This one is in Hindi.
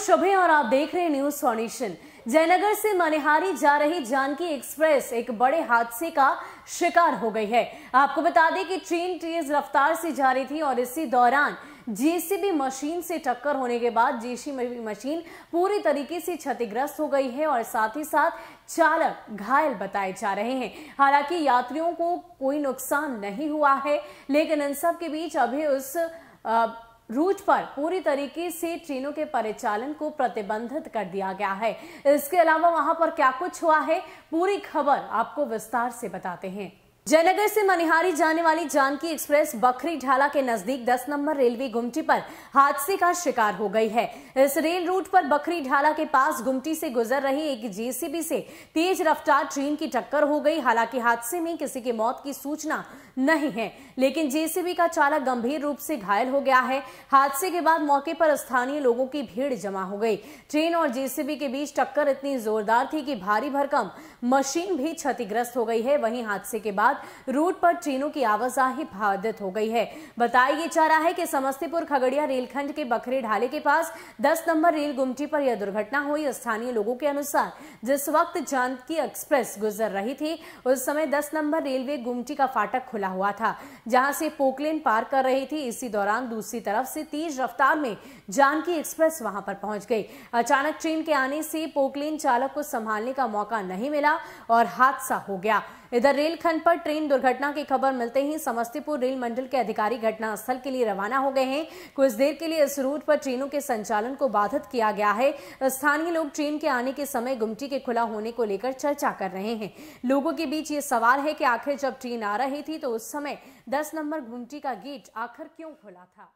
शुभ है और आप देख रहे हैं न्यूज़ फाउंडेशन जयनगर से मनिहारी जा रही जानकी एक्सप्रेस एक बड़े हादसे का शिकार हो गई है। आपको बता दें कि ट्रेन तेज रफ्तार से जा रही थी और इसी दौरान जेसीबी मशीन से टक्कर होने के बाद जेसीबी मशीन पूरी तरीके से क्षतिग्रस्त हो गई है और साथ ही साथ चालक घायल बताए जा रहे हैं। हालाँकि यात्रियों को कोई नुकसान नहीं हुआ है लेकिन इन सब के बीच अभी उस आ, रूट पर पूरी तरीके से ट्रेनों के परिचालन को प्रतिबंधित कर दिया गया है। इसके अलावा वहाँ पर क्या कुछ हुआ है, पूरी खबर आपको विस्तार से बताते हैं। जयनगर से मनिहारी जाने वाली जानकी एक्सप्रेस बखरी ढाला के नज़दीक 10 नंबर रेलवे गुमटी पर हादसे का शिकार हो गई है। इस रेल रूट पर बखरी ढाला के पास गुमटी से गुजर रही एक जेसीबी से तेज रफ्तार ट्रेन की टक्कर हो गई। हालाँकि हादसे में किसी की मौत की सूचना नहीं है, लेकिन जेसीबी का चालक गंभीर रूप से घायल हो गया है। हादसे के बाद मौके पर स्थानीय लोगों की भीड़ जमा हो गई। ट्रेन और जेसीबी के बीच टक्कर इतनी जोरदार थी कि भारी भरकम मशीन भी क्षतिग्रस्त हो गई है। वहीं हादसे के बाद रूट पर ट्रेनों की आवाजाही बाधित हो गई है। बताया जा रहा है कि समस्तीपुर खगड़िया रेलखंड के बखरे ढाले के पास दस नंबर रेल गुमटी पर यह दुर्घटना हुई। स्थानीय लोगों के अनुसार जिस वक्त जानकी एक्सप्रेस गुजर रही थी, उस समय दस नंबर रेलवे गुमटी का फाटक खुला हुआ था, जहाँ से पोकलेन पार कर रही थी। इसी दौरान दूसरी तरफ़ से तेज रफ्तार में जानकी एक्सप्रेस वहाँ पर पहुँच गई। अचानक ट्रेन के आने से पोकलेन चालक को संभालने का मौका नहीं मिला और हादसा हो गया। इधर रेलखंड पर ट्रेन दुर्घटना की खबर मिलते ही समस्तीपुर रेल मंडल के अधिकारी घटनास्थल के लिए रवाना हो गए हैं। कुछ देर के लिए इस रूट पर ट्रेनों के संचालन को बाधित किया गया है। स्थानीय लोग ट्रेन के आने के समय गुमटी के खुला होने को लेकर चर्चा कर रहे हैं। लोगों के बीच ये सवाल है कि आखिर जब ट्रेन आ रही थी तो उस समय दस नंबर गुमटी का गेट आखिर क्यों खुला था?